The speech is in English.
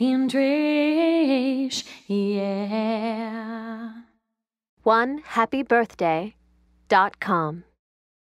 and Trish, yeah. One happy birthday dot com.